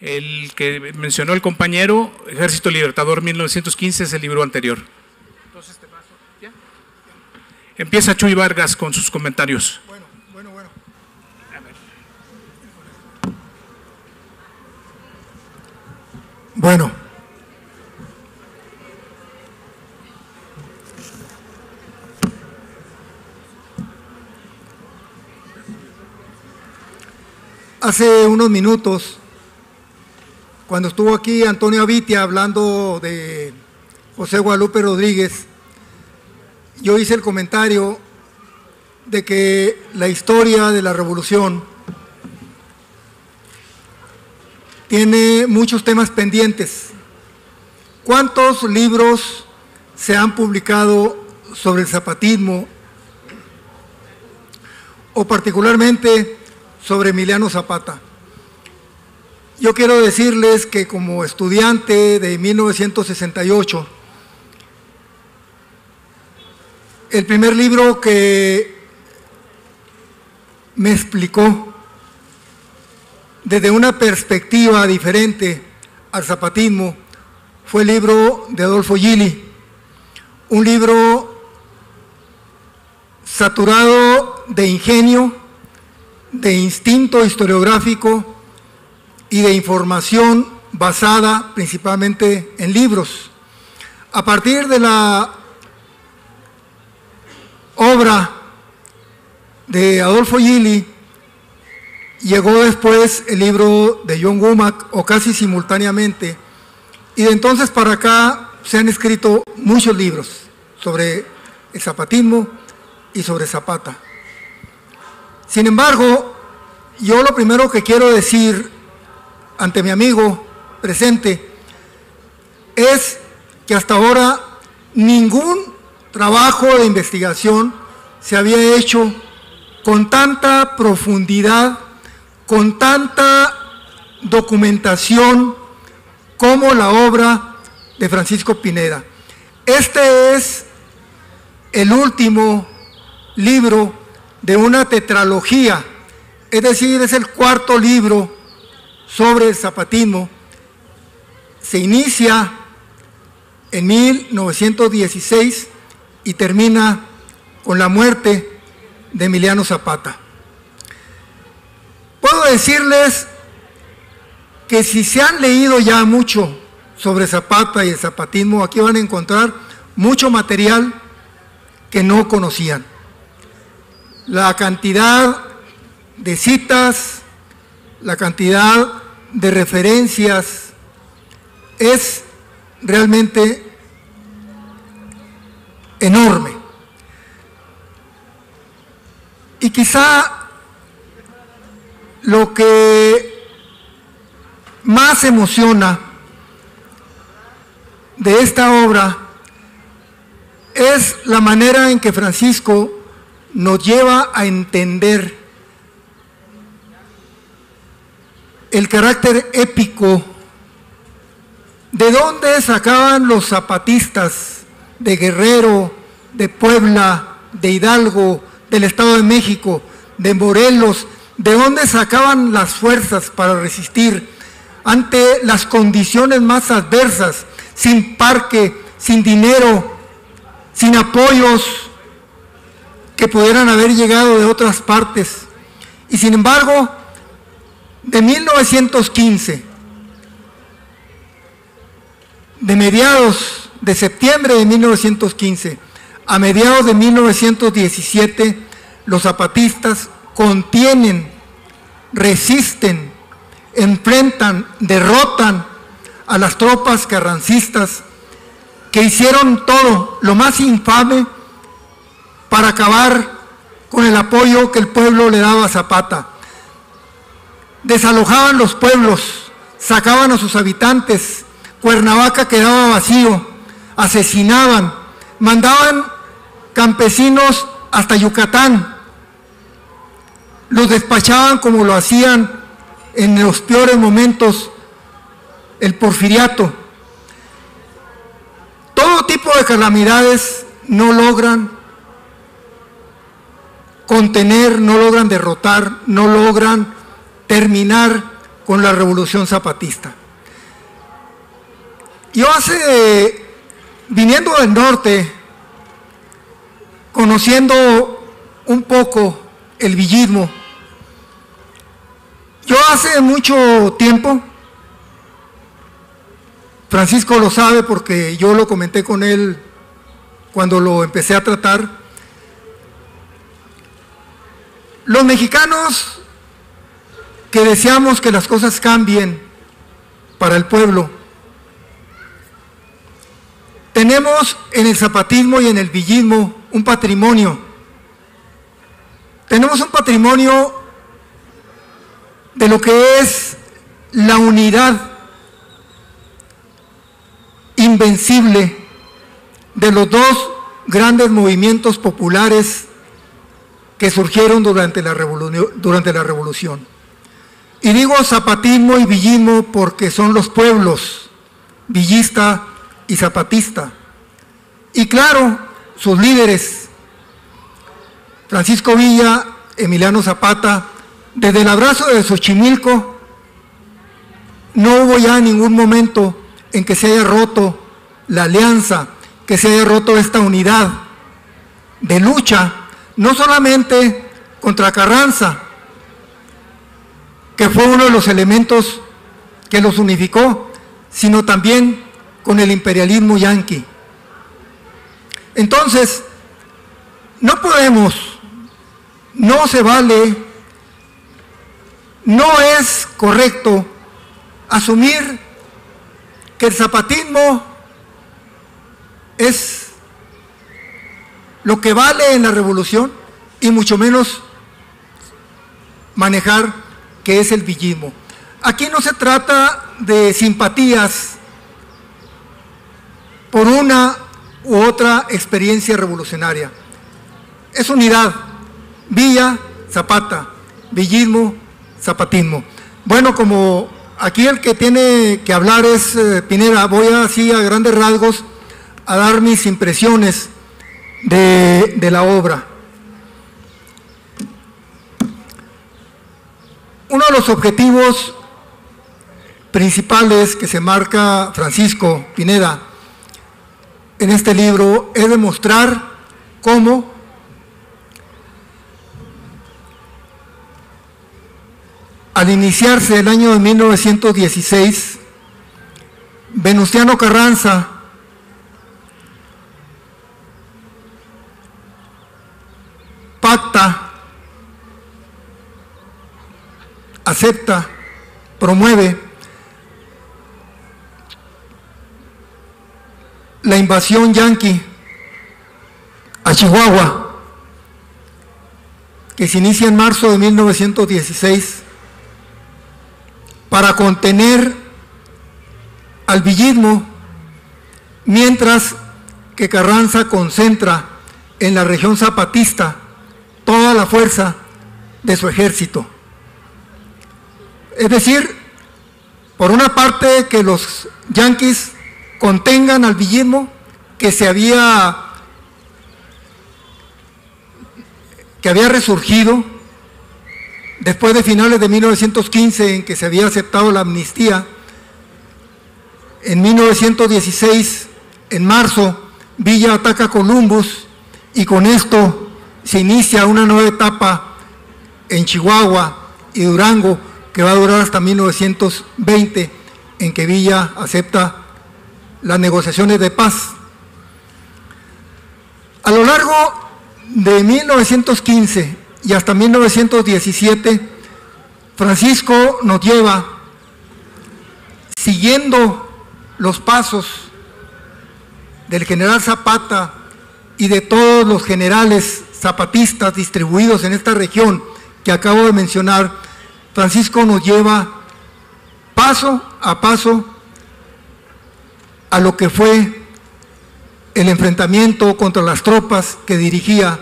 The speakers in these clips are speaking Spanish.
El que mencionó el compañero, Ejército Libertador 1915, es el libro anterior. Empieza Chuy Vargas con sus comentarios. Bueno, bueno, bueno. Bueno. Hace unos minutos, cuando estuvo aquí Antonio Avitia hablando de José Guadalupe Rodríguez, yo hice el comentario de que la historia de la revolución tiene muchos temas pendientes. ¿Cuántos libros se han publicado sobre el zapatismo o particularmente sobre Emiliano Zapata? Yo quiero decirles que como estudiante de 1968, el primer libro que me explicó desde una perspectiva diferente al zapatismo fue el libro de Adolfo Gili, un libro saturado de ingenio, de instinto historiográfico y de información basada principalmente en libros. A partir de la obra de Adolfo Gili, llegó después el libro de John Womack, o casi simultáneamente, y de entonces para acá se han escrito muchos libros sobre el zapatismo y sobre Zapata. Sin embargo, yo lo primero que quiero decir ante mi amigo presente es que hasta ahora ningún trabajo de investigación se había hecho con tanta profundidad, con tanta documentación como la obra de Francisco Pineda. Este es el último libro de una tetralogía, es decir, es el cuarto libro sobre el zapatismo. Se inicia en 1916 y termina con la muerte de Emiliano Zapata. Puedo decirles que si se han leído ya mucho sobre Zapata y el zapatismo, aquí van a encontrar mucho material que no conocían. La cantidad de citas, la cantidad de referencias es realmente enorme. Y quizá lo que más emociona de esta obra es la manera en que Francisco nos lleva a entender el carácter épico. De dónde sacaban los zapatistas de Guerrero, de Puebla, de Hidalgo, del Estado de México, de Morelos, de dónde sacaban las fuerzas para resistir ante las condiciones más adversas, sin parque, sin dinero, sin apoyos que pudieran haber llegado de otras partes. Y sin embargo, de 1915, de mediados de septiembre de 1915 a mediados de 1917, los zapatistas contienen, resisten, enfrentan, derrotan a las tropas carrancistas que hicieron todo lo más infame para acabar con el apoyo que el pueblo le daba a Zapata. Desalojaban los pueblos, sacaban a sus habitantes, Cuernavaca quedaba vacío, asesinaban, mandaban campesinos hasta Yucatán, los despachaban como lo hacían en los peores momentos el porfiriato. Todo tipo de calamidades no logran contener, no logran derrotar, no logran terminar con la revolución zapatista. Yo hace, viniendo del norte, conociendo un poco el villismo, yo hace mucho tiempo, Francisco lo sabe porque yo lo comenté con él cuando lo empecé a tratar, los mexicanos que deseamos que las cosas cambien para el pueblo, tenemos en el zapatismo y en el villismo un patrimonio. Tenemos un patrimonio de lo que es la unidad invencible de los dos grandes movimientos populares que surgieron durante la, revolución. Y digo zapatismo y villismo porque son los pueblos, villista y zapatista. Y claro, sus líderes, Francisco Villa, Emiliano Zapata, desde el abrazo de Xochimilco, no hubo ya ningún momento en que se haya roto la alianza, que se haya roto esta unidad de lucha, no solamente contra Carranza, que fue uno de los elementos que los unificó, sino también con el imperialismo yanqui. Entonces, no podemos, no se vale, no es correcto asumir que el zapatismo es lo que vale en la revolución y mucho menos manejar que es el villismo. Aquí no se trata de simpatías por una u otra experiencia revolucionaria. Es unidad, Villa, Zapata, villismo, zapatismo. Bueno, como aquí el que tiene que hablar es eh, voy así a grandes rasgos a dar mis impresiones de la obra. Uno de los objetivos principales que se marca Francisco Pineda en este libro es demostrar cómo al iniciarse el año de 1916, Venustiano Carranza pacta, acepta, promueve la invasión yanqui a Chihuahua, que se inicia en marzo de 1916, para contener al villismo, mientras que Carranza concentra en la región zapatista toda la fuerza de su ejército. Es decir, por una parte que los yanquis contengan al villismo que se había que había resurgido después de finales de 1915 en que se había aceptado la amnistía en 1916 en marzo Villa ataca a Columbus y con esto se inicia una nueva etapa en Chihuahua y Durango que va a durar hasta 1920 en que Villa acepta las negociaciones de paz. A lo largo de 1915 y hasta 1917, Francisco nos lleva siguiendo los pasos del general Zapata y de todos los generales zapatistas distribuidos en esta región que acabo de mencionar, Francisco nos lleva paso a paso a lo que fue el enfrentamiento contra las tropas que dirigía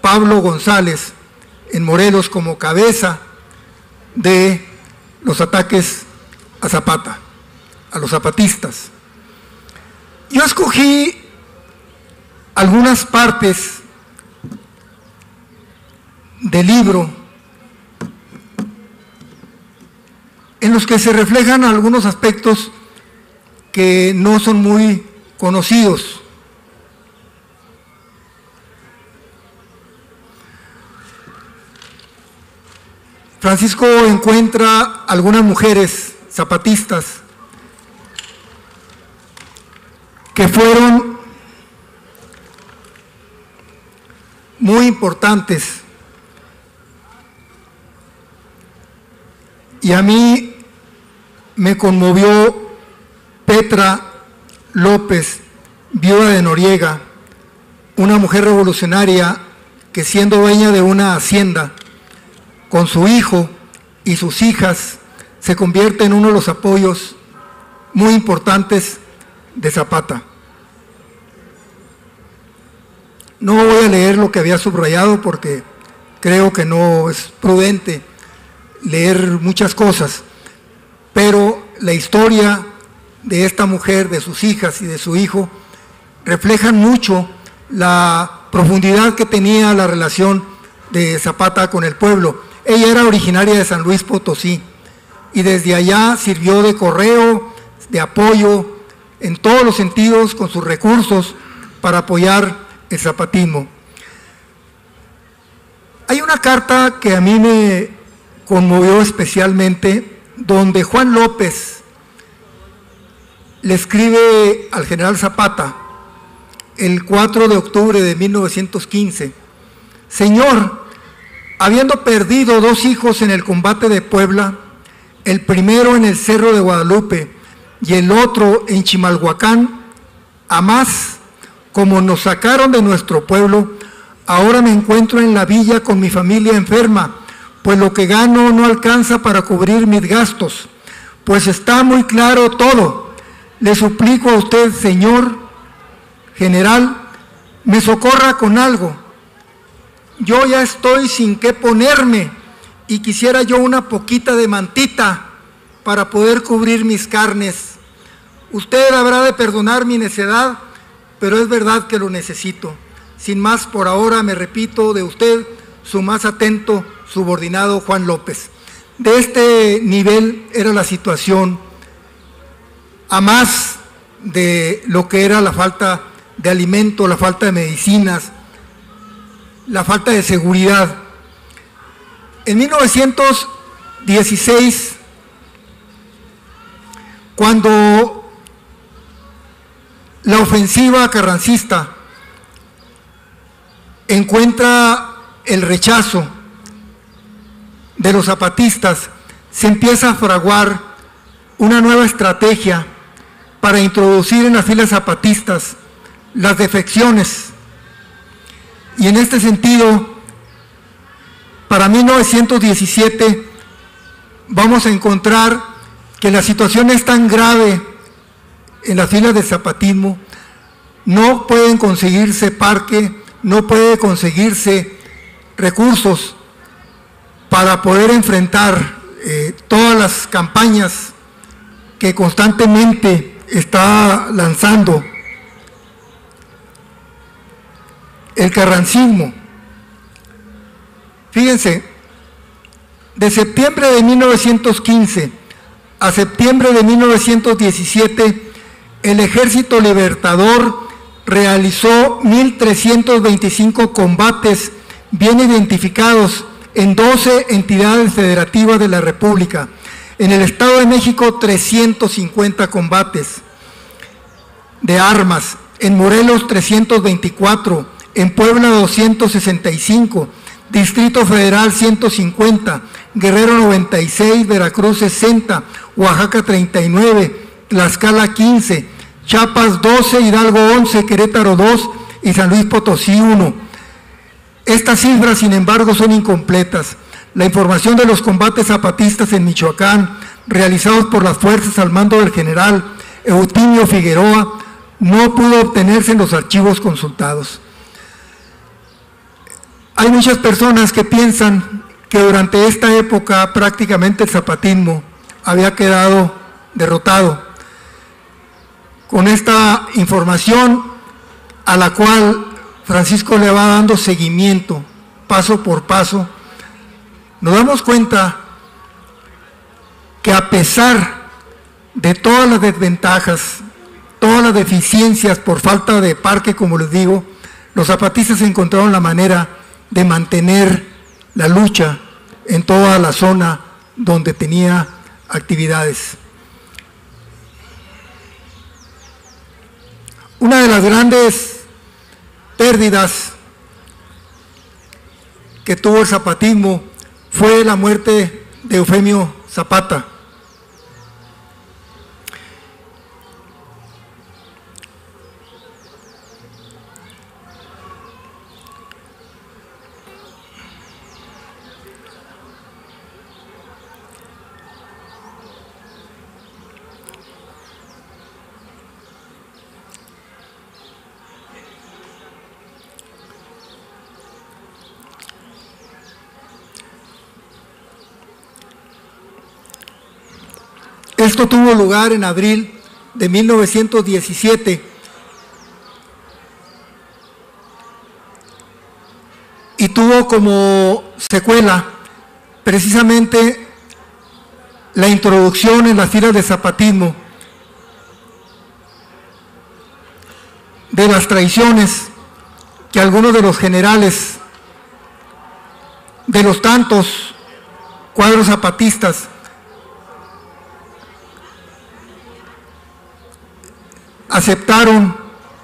Pablo González en Morelos como cabeza de los ataques a Zapata, a los zapatistas. Yo escogí algunas partes del libro en los que se reflejan algunos aspectos que no son muy conocidos. Francisco encuentra algunas mujeres zapatistas que fueron muy importantes. Y a mí me conmovió Petra López, viuda de Noriega, una mujer revolucionaria que siendo dueña de una hacienda, con su hijo y sus hijas, se convierte en uno de los apoyos muy importantes de Zapata. No voy a leer lo que había subrayado porque creo que no es prudente leer muchas cosas, pero la historia de esta mujer, de sus hijas y de su hijo, reflejan mucho la profundidad que tenía la relación de Zapata con el pueblo. Ella era originaria de San Luis Potosí y desde allá sirvió de correo, de apoyo, en todos los sentidos, con sus recursos, para apoyar el zapatismo. Hay una carta que a mí me conmovió especialmente, donde Juan López le escribe al general Zapata el 4 de octubre de 1915, Señor, habiendo perdido dos hijos en el combate de Puebla, el primero en el Cerro de Guadalupe y el otro en Chimalhuacán, a más, como nos sacaron de nuestro pueblo, ahora me encuentro en la villa con mi familia enferma, pues lo que gano no alcanza para cubrir mis gastos, pues está muy claro todo. Le suplico a usted, señor general, me socorra con algo yo ya estoy sin qué ponerme y quisiera yo una poquita de mantita para poder cubrir mis carnes. Usted habrá de perdonar mi necedad, pero es verdad que lo necesito. Sin más, por ahora me repito de usted, su más atento subordinado Juan López. De este nivel era la situación, a más de lo que era la falta de alimento, la falta de medicinas, la falta de seguridad. En 1916, cuando la ofensiva carrancista encuentra el rechazo de los zapatistas, se empieza a fraguar una nueva estrategia para introducir en las filas zapatistas las defecciones. Y en este sentido, para 1917 vamos a encontrar que la situación es tan grave en las filas del zapatismo, no pueden conseguirse parque, no puede conseguirse recursos para poder enfrentar eh, todas las campañas que constantemente está lanzando el carrancismo. Fíjense, de septiembre de 1915 a septiembre de 1917, el Ejército Libertador realizó 1.325 combates bien identificados en 12 entidades federativas de la República. En el Estado de México, 350 combates de armas. En Morelos, 324 en Puebla 265, Distrito Federal 150, Guerrero 96, Veracruz 60, Oaxaca 39, Tlaxcala 15, Chiapas 12, Hidalgo 11, Querétaro 2 y San Luis Potosí 1. Estas cifras, sin embargo, son incompletas. La información de los combates zapatistas en Michoacán, realizados por las fuerzas al mando del general Eutimio Figueroa, no pudo obtenerse en los archivos consultados. Hay muchas personas que piensan que durante esta época prácticamente el zapatismo había quedado derrotado. Con esta información a la cual Francisco le va dando seguimiento paso por paso, nos damos cuenta que a pesar de todas las desventajas, todas las deficiencias por falta de parque, como les digo, los zapatistas encontraron la manera de mantener la lucha en toda la zona donde tenía actividades. Una de las grandes pérdidas que tuvo el zapatismo fue la muerte de Eufemio Zapata. Esto tuvo lugar en abril de 1917 y tuvo como secuela precisamente la introducción en las filas de zapatismo de las traiciones que algunos de los generales de los tantos cuadros zapatistas aceptaron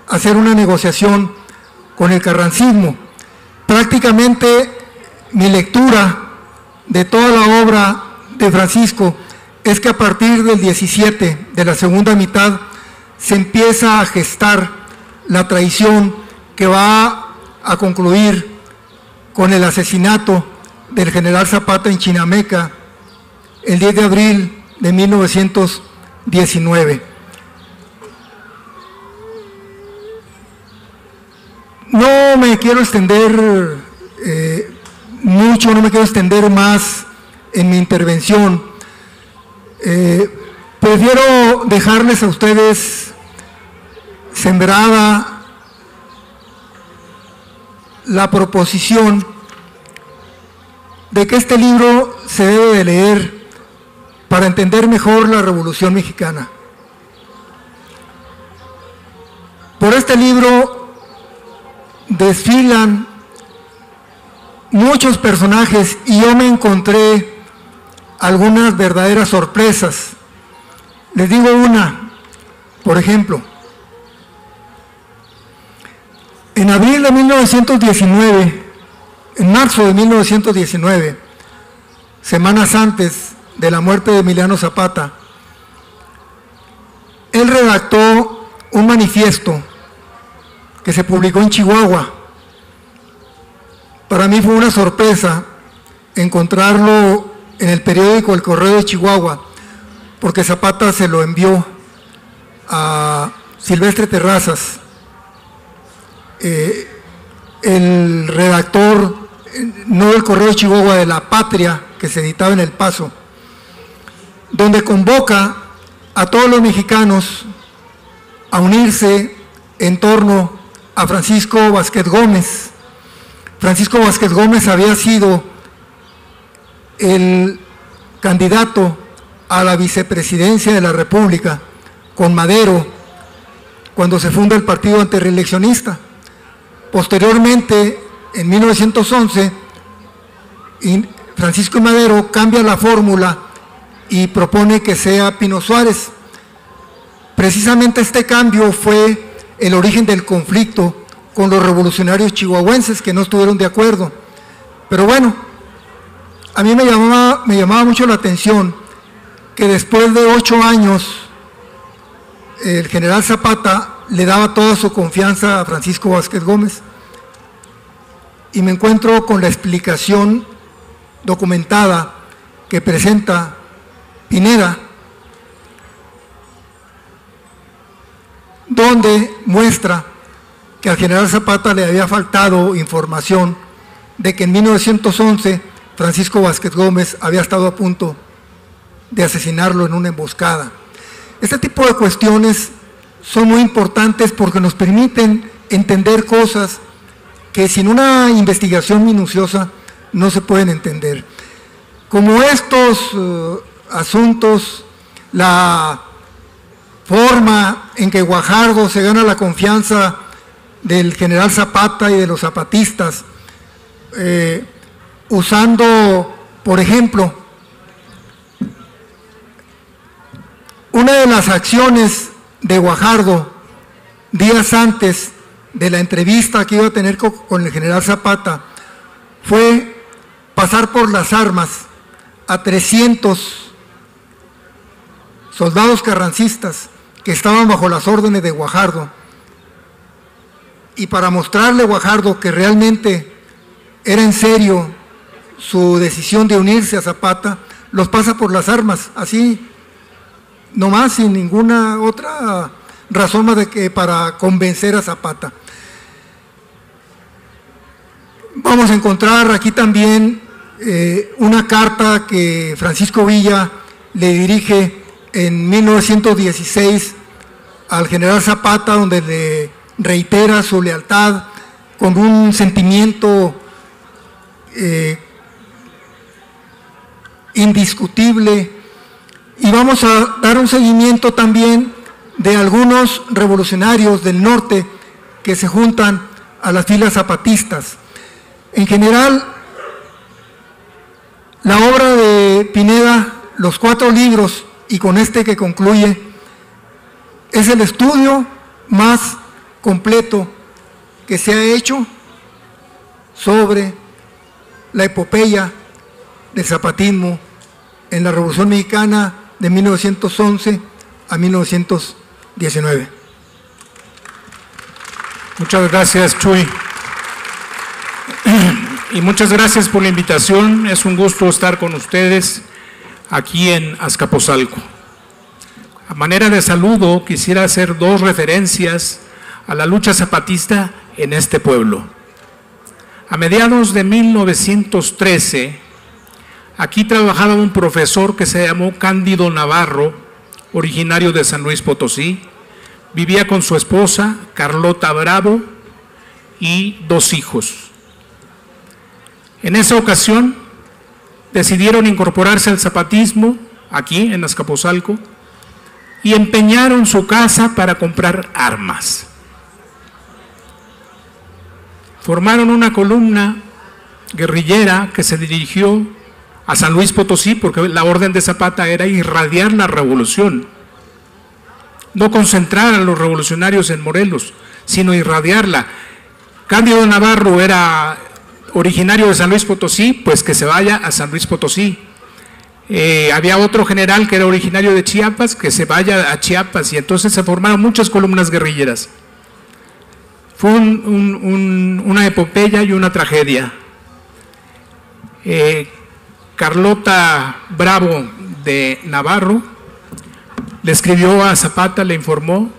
hacer una negociación con el carrancismo. Prácticamente mi lectura de toda la obra de Francisco es que a partir del 17, de la segunda mitad, se empieza a gestar la traición que va a concluir con el asesinato del general Zapata en Chinameca el 10 de abril de 1919. No me quiero extender eh, mucho, no me quiero extender más en mi intervención. Eh, prefiero dejarles a ustedes sembrada la proposición de que este libro se debe de leer para entender mejor la Revolución Mexicana. Por este libro desfilan muchos personajes y yo me encontré algunas verdaderas sorpresas. Les digo una, por ejemplo, en abril de 1919, en marzo de 1919, semanas antes de la muerte de Emiliano Zapata, él redactó un manifiesto que se publicó en Chihuahua. Para mí fue una sorpresa encontrarlo en el periódico El Correo de Chihuahua, porque Zapata se lo envió a Silvestre Terrazas, eh, el redactor, no del Correo de Chihuahua, de La Patria, que se editaba en El Paso, donde convoca a todos los mexicanos a unirse en torno a Francisco Vázquez Gómez. Francisco Vázquez Gómez había sido el candidato a la vicepresidencia de la República con Madero cuando se funda el partido antireeleccionista. Posteriormente, en 1911, Francisco Madero cambia la fórmula y propone que sea Pino Suárez. Precisamente este cambio fue el origen del conflicto con los revolucionarios chihuahuenses que no estuvieron de acuerdo. Pero bueno, a mí me llamaba, me llamaba mucho la atención que después de ocho años el general Zapata le daba toda su confianza a Francisco Vázquez Gómez y me encuentro con la explicación documentada que presenta Pineda donde muestra que al general Zapata le había faltado información de que en 1911 Francisco Vázquez Gómez había estado a punto de asesinarlo en una emboscada. Este tipo de cuestiones son muy importantes porque nos permiten entender cosas que sin una investigación minuciosa no se pueden entender. Como estos eh, asuntos, la forma en que Guajardo se gana la confianza del general Zapata y de los zapatistas, eh, usando, por ejemplo, una de las acciones de Guajardo días antes de la entrevista que iba a tener con el general Zapata fue pasar por las armas a 300 soldados carrancistas que estaban bajo las órdenes de Guajardo. Y para mostrarle a Guajardo que realmente era en serio su decisión de unirse a Zapata, los pasa por las armas, así, nomás sin ninguna otra razón más de que para convencer a Zapata. Vamos a encontrar aquí también eh, una carta que Francisco Villa le dirige en 1916 al general Zapata, donde le reitera su lealtad con un sentimiento eh, indiscutible. Y vamos a dar un seguimiento también de algunos revolucionarios del norte que se juntan a las filas zapatistas. En general, la obra de Pineda, los cuatro libros, y con este que concluye, es el estudio más completo que se ha hecho sobre la epopeya del zapatismo en la Revolución Mexicana de 1911 a 1919. Muchas gracias, Chuy. Y muchas gracias por la invitación. Es un gusto estar con ustedes aquí en Azcapotzalco. A manera de saludo, quisiera hacer dos referencias a la lucha zapatista en este pueblo. A mediados de 1913, aquí trabajaba un profesor que se llamó Cándido Navarro, originario de San Luis Potosí. Vivía con su esposa, Carlota Bravo, y dos hijos. En esa ocasión decidieron incorporarse al zapatismo aquí en Azcapotzalco y empeñaron su casa para comprar armas. Formaron una columna guerrillera que se dirigió a San Luis Potosí porque la orden de Zapata era irradiar la revolución, no concentrar a los revolucionarios en Morelos, sino irradiarla. Cándido Navarro era originario de San Luis Potosí, pues que se vaya a San Luis Potosí. Eh, había otro general que era originario de Chiapas, que se vaya a Chiapas, y entonces se formaron muchas columnas guerrilleras. Fue una epopeya y una tragedia. Eh, Carlota Bravo de Navarro le escribió a Zapata, le informó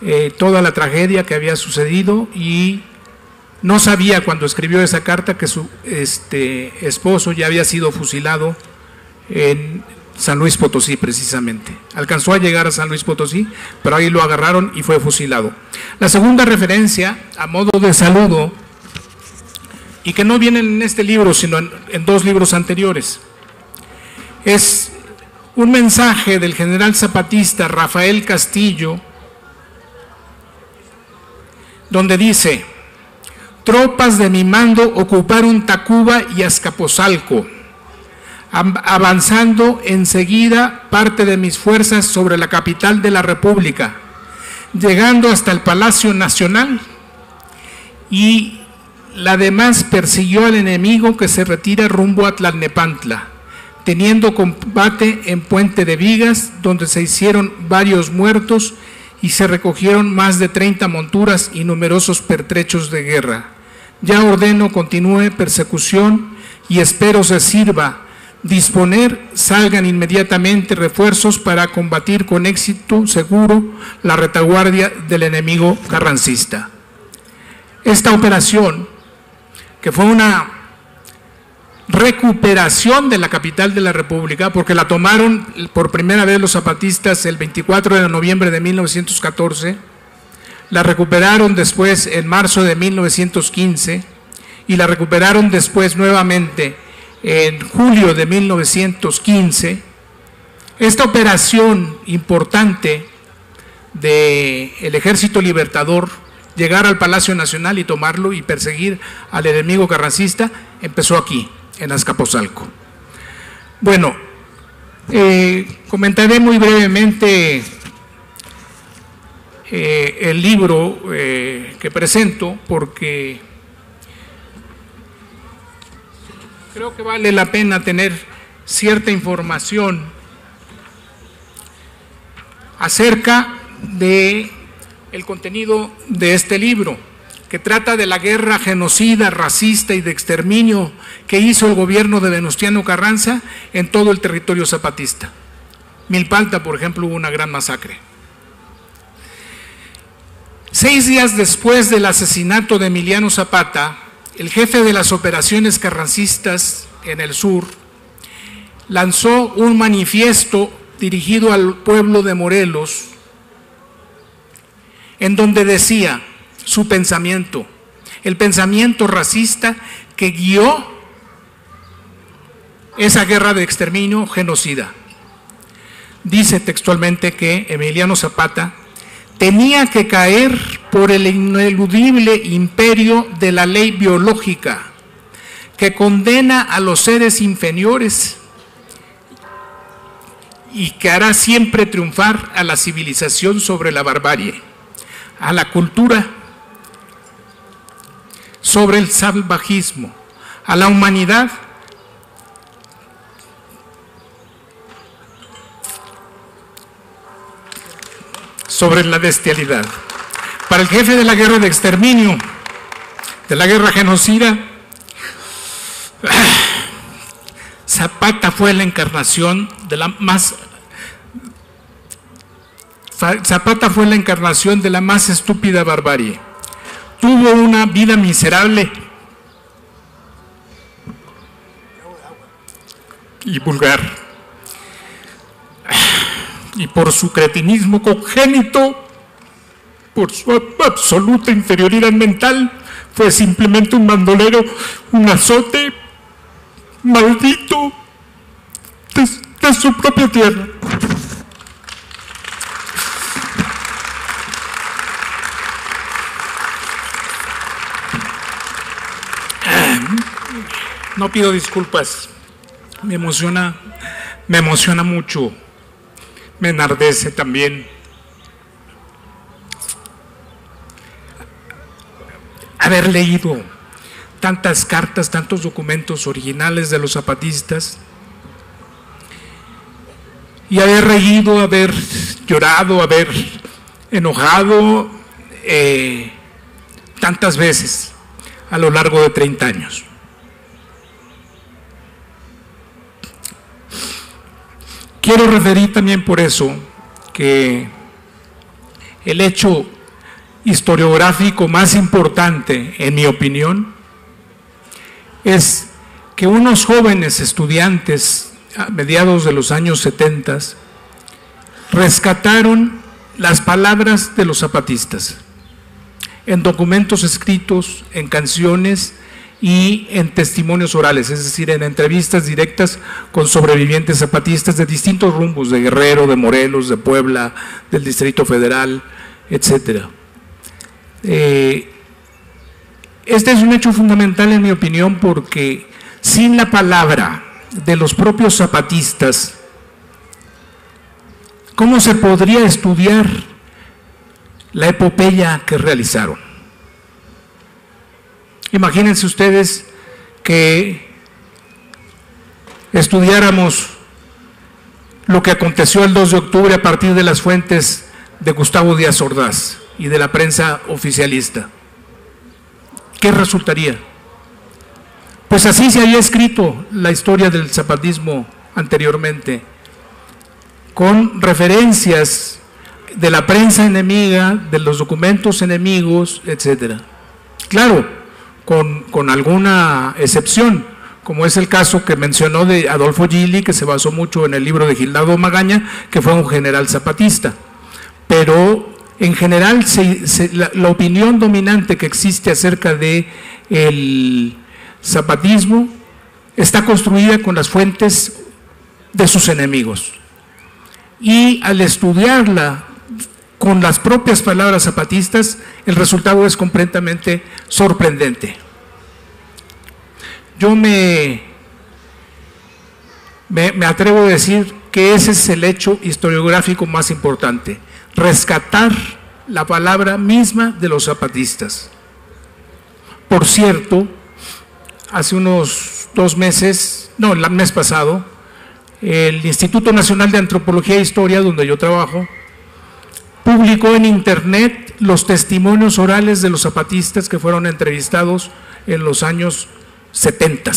eh, toda la tragedia que había sucedido y no sabía cuando escribió esa carta que su este, esposo ya había sido fusilado en San Luis Potosí precisamente. Alcanzó a llegar a San Luis Potosí, pero ahí lo agarraron y fue fusilado. La segunda referencia, a modo de saludo, y que no viene en este libro, sino en, en dos libros anteriores, es un mensaje del general zapatista Rafael Castillo, donde dice, tropas de mi mando ocuparon Tacuba y Azcapotzalco, avanzando enseguida parte de mis fuerzas sobre la capital de la República, llegando hasta el Palacio Nacional y la demás persiguió al enemigo que se retira rumbo a Tlalnepantla, teniendo combate en Puente de Vigas, donde se hicieron varios muertos y se recogieron más de 30 monturas y numerosos pertrechos de guerra. Ya ordeno continúe persecución y espero se sirva disponer, salgan inmediatamente refuerzos para combatir con éxito seguro la retaguardia del enemigo carrancista. Esta operación, que fue una recuperación de la capital de la República, porque la tomaron por primera vez los zapatistas el 24 de noviembre de 1914, la recuperaron después en marzo de 1915 y la recuperaron después nuevamente en julio de 1915 Esta operación importante del Ejército Libertador, llegar al Palacio Nacional y tomarlo y perseguir al enemigo carrancista, empezó aquí, en Azcapotzalco. Bueno, eh, comentaré muy brevemente eh, el libro eh, que presento porque creo que vale la pena tener cierta información acerca de el contenido de este libro, que trata de la guerra genocida, racista y de exterminio que hizo el gobierno de Venustiano Carranza en todo el territorio zapatista. Milpalta, por ejemplo, hubo una gran masacre. Seis días después del asesinato de Emiliano Zapata, el jefe de las operaciones carrancistas en el sur lanzó un manifiesto dirigido al pueblo de Morelos, en donde decía su pensamiento, el pensamiento racista que guió esa guerra de exterminio genocida. Dice textualmente que Emiliano Zapata tenía que caer por el ineludible imperio de la ley biológica que condena a los seres inferiores y que hará siempre triunfar a la civilización sobre la barbarie, a la cultura sobre el salvajismo, a la humanidad sobre la bestialidad. Para el jefe de la guerra de exterminio, de la guerra genocida, Zapata fue la encarnación de la más Zapata fue la encarnación de la más estúpida barbarie. Tuvo una vida miserable y vulgar. Y por su cretinismo congénito, por su absoluta inferioridad mental, fue simplemente un bandolero, un azote maldito de, su propia tierra. No pido disculpas, me emociona, me emociona mucho, me enardece también. Haber leído tantas cartas, tantos documentos originales de los zapatistas y haber reído, haber llorado, haber enojado eh, tantas veces a lo largo de 30 años. Quiero referir también por eso que el hecho historiográfico más importante, en mi opinión, es que unos jóvenes estudiantes a mediados de los años 70 rescataron las palabras de los zapatistas en documentos escritos, en canciones y en testimonios orales, es decir, en entrevistas directas con sobrevivientes zapatistas de distintos rumbos, de Guerrero, de Morelos, de Puebla, del Distrito Federal, etc. Este es un hecho fundamental en mi opinión porque sin la palabra de los propios zapatistas, ¿cómo se podría estudiar la epopeya que realizaron? Imagínense ustedes que estudiáramos lo que aconteció el 2 de octubre a partir de las fuentes de Gustavo Díaz Ordaz y de la prensa oficialista. ¿qué resultaría? Pues así se había escrito la historia del zapatismo anteriormente, con referencias de la prensa enemiga, de los documentos enemigos, etc. Claro, con, alguna excepción, como es el caso que mencionó de Adolfo Gili, que se basó mucho en el libro de Gildardo Magaña, que fue un general zapatista. Pero en general la, opinión dominante que existe acerca de el zapatismo está construida con las fuentes de sus enemigos. y al estudiarla con las propias palabras zapatistas, el resultado es completamente sorprendente. Yo me, me, atrevo a decir que ese es el hecho historiográfico más importante, rescatar la palabra misma de los zapatistas. Por cierto, hace unos dos meses, no, el mes pasado, el Instituto Nacional de Antropología e Historia, donde yo trabajo, publicó en Internet los testimonios orales de los zapatistas que fueron entrevistados en los años 70.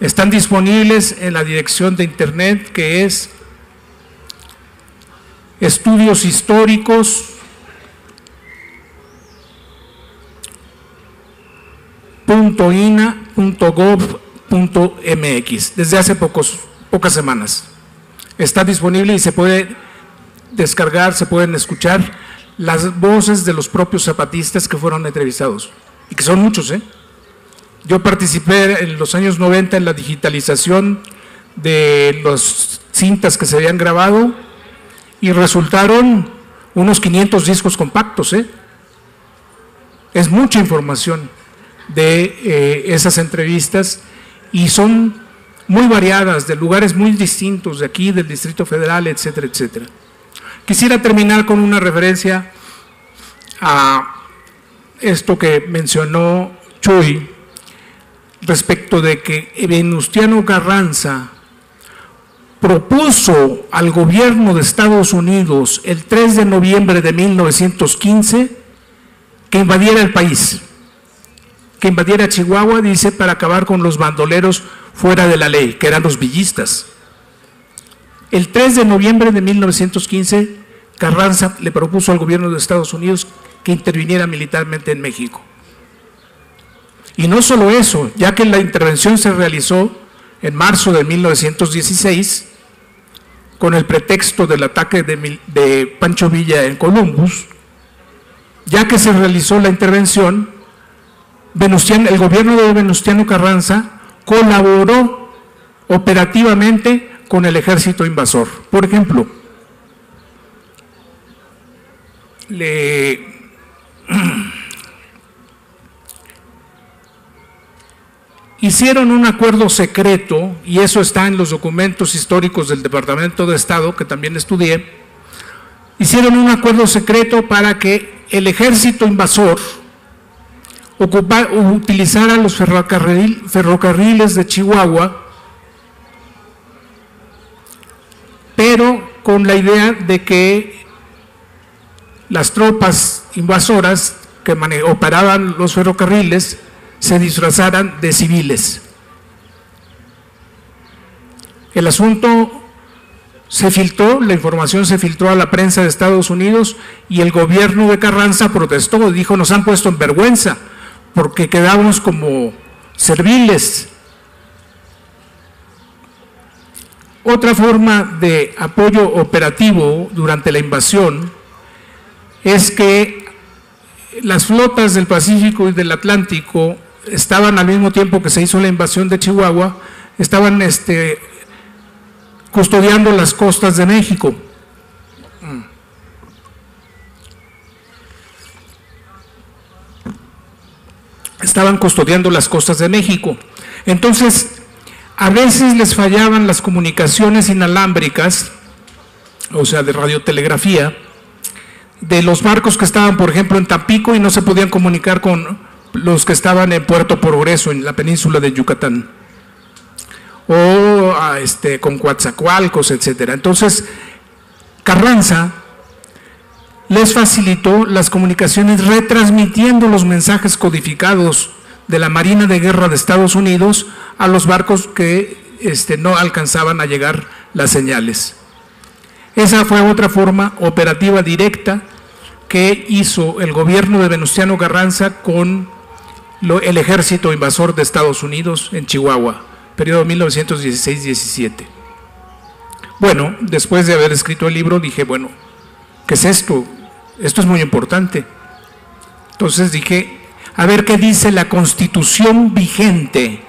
Están disponibles en la dirección de Internet que es estudios históricos desde hace pocos, pocas semanas. Está disponible y se puede descargar, se pueden escuchar las voces de los propios zapatistas que fueron entrevistados, y que son muchos. ¿eh? Yo participé en los años 90 en la digitalización de las cintas que se habían grabado y resultaron unos 500 discos compactos. ¿eh? Es mucha información de eh, esas entrevistas y son muy variadas, de lugares muy distintos, de aquí, del Distrito Federal, etcétera, etcétera. Quisiera terminar con una referencia a esto que mencionó Chuy respecto de que Venustiano Carranza propuso al gobierno de Estados Unidos el 3 de noviembre de 1915 que invadiera el país, que invadiera Chihuahua, dice, para acabar con los bandoleros fuera de la ley, que eran los villistas. El 3 de noviembre de 1915, Carranza le propuso al gobierno de Estados Unidos que interviniera militarmente en México. Y no solo eso, ya que la intervención se realizó en marzo de 1916, con el pretexto del ataque de, Pancho Villa en Columbus, ya que se realizó la intervención, el gobierno de Venustiano Carranza colaboró operativamente con el ejército invasor. Por ejemplo, le hicieron un acuerdo secreto, y eso está en los documentos históricos del Departamento de Estado, que también estudié, hicieron un acuerdo secreto para que el ejército invasor utilizara los ferrocarriles de Chihuahua pero con la idea de que las tropas invasoras que operaban los ferrocarriles se disfrazaran de civiles. El asunto se filtró, la información se filtró a la prensa de Estados Unidos y el gobierno de Carranza protestó, dijo, nos han puesto en vergüenza porque quedamos como serviles Otra forma de apoyo operativo durante la invasión es que las flotas del Pacífico y del Atlántico estaban al mismo tiempo que se hizo la invasión de Chihuahua, estaban este, custodiando las costas de México. Estaban custodiando las costas de México. Entonces, a veces les fallaban las comunicaciones inalámbricas, o sea, de radiotelegrafía, de los barcos que estaban, por ejemplo, en Tampico y no se podían comunicar con los que estaban en Puerto Progreso, en la península de Yucatán, o este, con Coatzacoalcos, etc. Entonces, Carranza les facilitó las comunicaciones retransmitiendo los mensajes codificados de la Marina de Guerra de Estados Unidos a los barcos que este, no alcanzaban a llegar las señales. Esa fue otra forma operativa directa que hizo el gobierno de Venustiano Carranza con el ejército invasor de Estados Unidos en Chihuahua, periodo 1916-17. Bueno, después de haber escrito el libro dije, bueno, ¿qué es esto? Esto es muy importante. Entonces dije, a ver qué dice la constitución vigente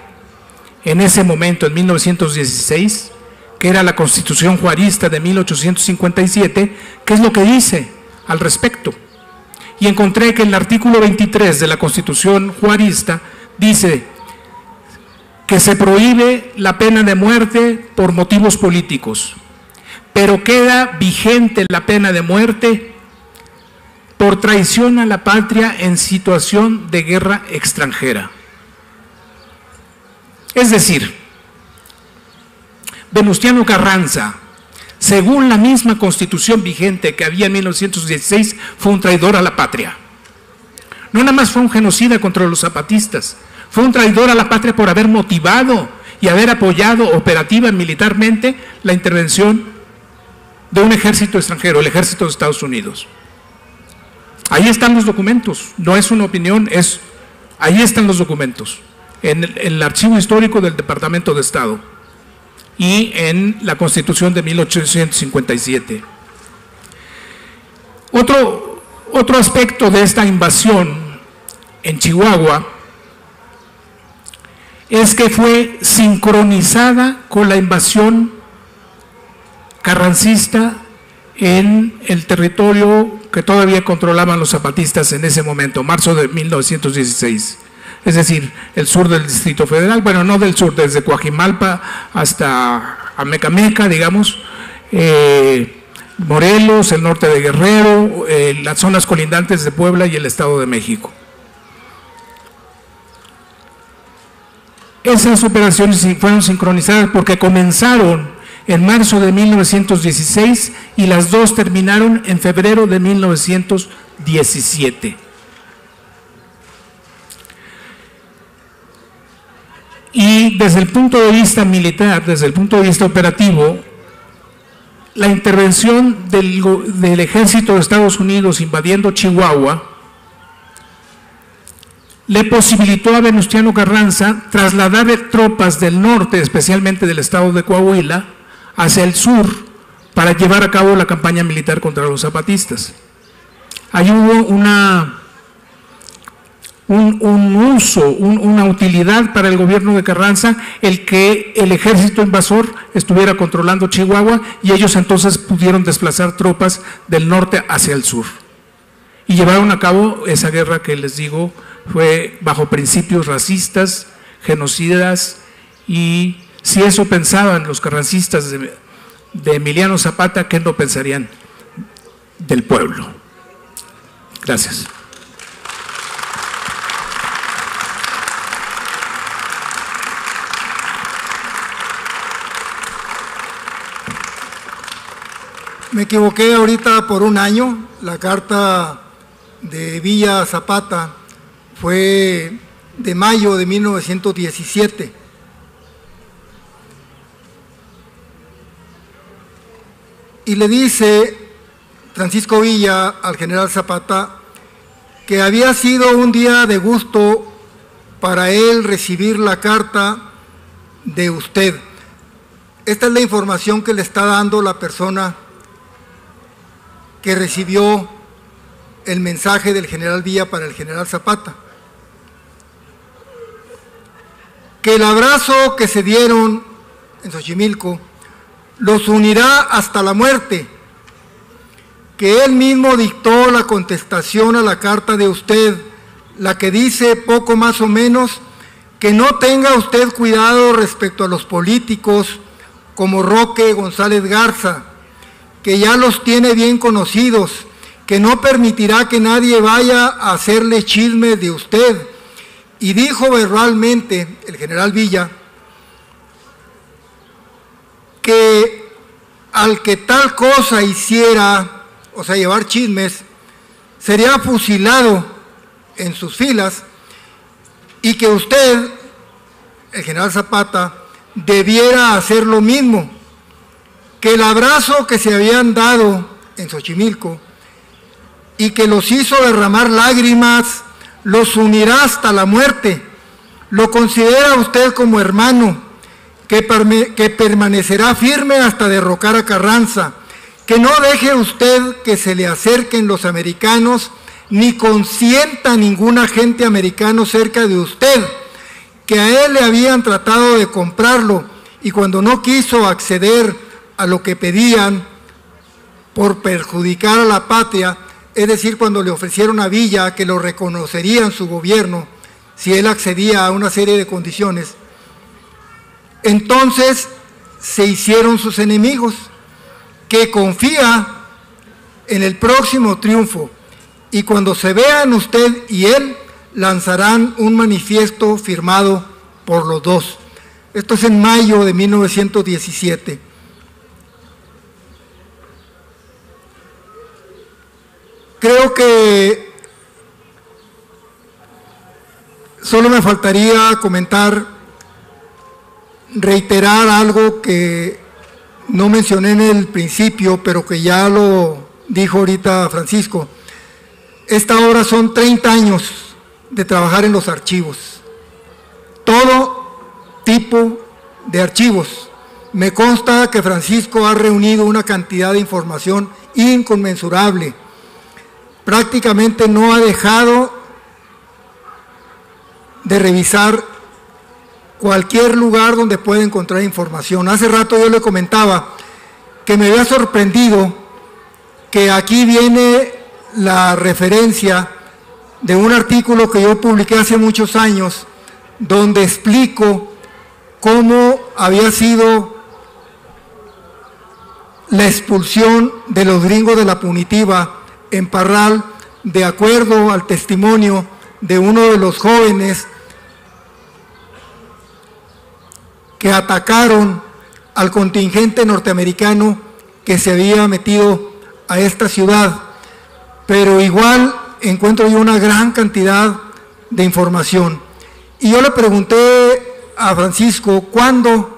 en ese momento, en 1916, que era la Constitución Juarista de 1857, ¿qué es lo que dice al respecto? Y encontré que el artículo 23 de la Constitución Juarista dice que se prohíbe la pena de muerte por motivos políticos, pero queda vigente la pena de muerte por traición a la patria en situación de guerra extranjera. Es decir, Venustiano Carranza, según la misma constitución vigente que había en 1916, fue un traidor a la patria. No nada más fue un genocida contra los zapatistas, fue un traidor a la patria por haber motivado y haber apoyado operativa militarmente la intervención de un ejército extranjero, el ejército de Estados Unidos. Ahí están los documentos, no es una opinión, es ahí están los documentos, en el, en el archivo histórico del Departamento de Estado y en la Constitución de 1857. Otro, otro aspecto de esta invasión en Chihuahua es que fue sincronizada con la invasión carrancista en el territorio que todavía controlaban los zapatistas en ese momento, marzo de 1916. Es decir, el sur del Distrito Federal, bueno, no del sur, desde Coajimalpa hasta Amecameca, digamos, eh, Morelos, el norte de Guerrero, eh, las zonas colindantes de Puebla y el Estado de México. Esas operaciones fueron sincronizadas porque comenzaron en marzo de 1916 y las dos terminaron en febrero de 1917. Desde el punto de vista militar, desde el punto de vista operativo, la intervención del, del ejército de Estados Unidos invadiendo Chihuahua le posibilitó a Venustiano Carranza trasladar tropas del norte, especialmente del estado de Coahuila, hacia el sur para llevar a cabo la campaña militar contra los zapatistas. Ahí hubo una, un, uso, una utilidad para el gobierno de Carranza, el que el ejército invasor estuviera controlando Chihuahua y ellos entonces pudieron desplazar tropas del norte hacia el sur. Y llevaron a cabo esa guerra que les digo, fue bajo principios racistas, genocidas, y si eso pensaban los carrancistas de, Emiliano Zapata, ¿qué no pensarían del pueblo? Gracias. Me equivoqué ahorita por un año. La carta de Villa Zapata fue de mayo de 1917. Y le dice Francisco Villa al general Zapata que había sido un día de gusto para él recibir la carta de usted. Esta es la información que le está dando la persona que recibió el mensaje del general Villa para el general Zapata. que el abrazo que se dieron en Xochimilco los unirá hasta la muerte, que él mismo dictó la contestación a la carta de usted, la que dice poco más o menos que no tenga usted cuidado respecto a los políticos como Roque González Garza, que ya los tiene bien conocidos, que no permitirá que nadie vaya a hacerle chisme de usted, y dijo verbalmente el general Villa que al que tal cosa hiciera, o sea, llevar chismes, sería fusilado en sus filas y que usted, el general Zapata, debiera hacer lo mismo, que el abrazo que se habían dado en Xochimilco y que los hizo derramar lágrimas los unirá hasta la muerte. Lo considera usted como hermano, que, que permanecerá firme hasta derrocar a Carranza, que no deje usted que se le acerquen los americanos, ni consienta ningún agente americano cerca de usted, que a él le habían tratado de comprarlo y cuando no quiso acceder a lo que pedían por perjudicar a la patria, es decir, cuando le ofrecieron a Villa que lo reconocerían su gobierno si él accedía a una serie de condiciones, entonces se hicieron sus enemigos, que confía en el próximo triunfo, y cuando se vean usted y él, lanzarán un manifiesto firmado por los dos. Esto es en mayo de 1917. Creo que solo me faltaría comentar, reiterar algo que no mencioné en el principio, pero que ya lo dijo ahorita Francisco. Esta hora son 30 años de trabajar en los archivos. Todo tipo de archivos. Me consta que Francisco ha reunido una cantidad de información inconmensurable. Prácticamente no ha dejado de revisar cualquier lugar donde pueda encontrar información. Hace rato yo le comentaba que me había sorprendido que aquí viene la referencia de un artículo que yo publiqué hace muchos años, donde explico cómo había sido la expulsión de los gringos de la punitiva en Parral, de acuerdo al testimonio de uno de los jóvenes que atacaron al contingente norteamericano que se había metido a esta ciudad. Pero igual encuentro yo una gran cantidad de información. Y yo le pregunté a Francisco cuándo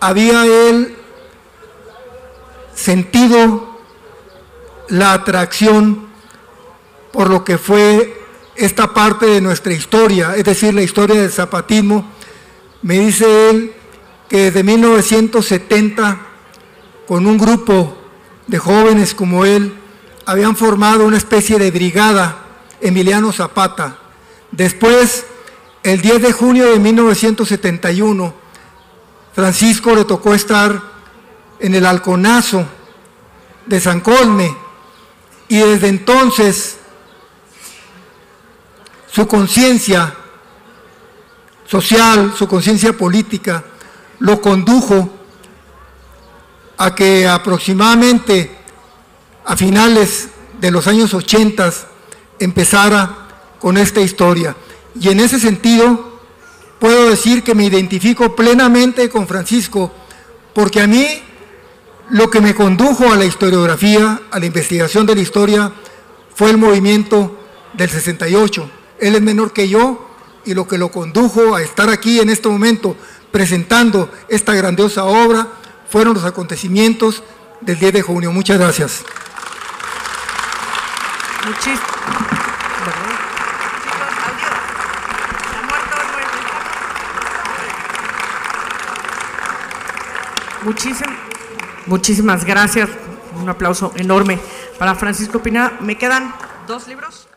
había él sentido la atracción por lo que fue esta parte de nuestra historia, es decir, la historia del zapatismo. Me dice él que desde 1970, con un grupo de jóvenes como él, habían formado una especie de brigada Emiliano Zapata. Después, el 10 de junio de 1971, Francisco le tocó estar en el halconazo de San Colme y desde entonces su conciencia social, su conciencia política, lo condujo a que aproximadamente a finales de los años 80 empezara con esta historia. Y en ese sentido puedo decir que me identifico plenamente con Francisco, porque a mí lo que me condujo a la historiografía, a la investigación de la historia, fue el movimiento del 68. Él es menor que yo y lo que lo condujo a estar aquí en este momento presentando esta grandiosa obra fueron los acontecimientos del 10 de junio. Muchas gracias. Muchísimas gracias. Un aplauso enorme para Francisco Pina. Me quedan dos libros.